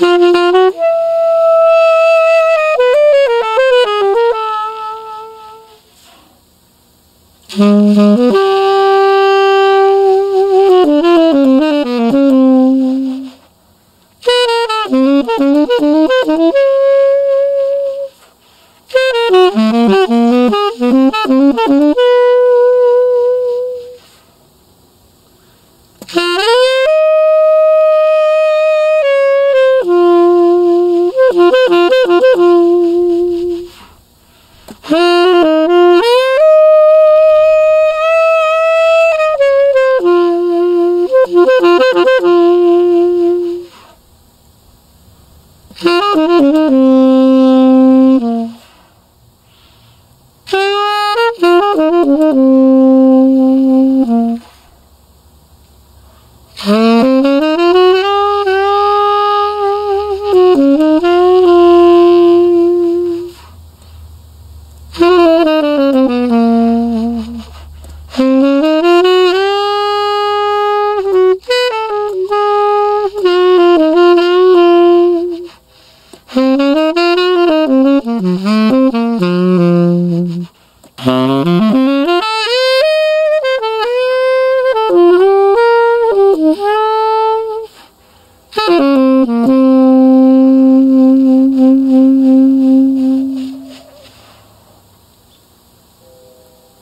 Mm-hmm. Mm-hmm. Mm-hmm.